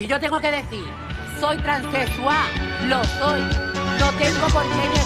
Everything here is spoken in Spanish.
Y yo tengo que decir, soy transexual, lo soy, no tengo por qué